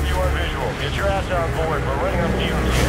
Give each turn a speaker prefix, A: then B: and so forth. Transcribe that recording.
A: have your visual. Get your ass on board. We're running
B: up to you.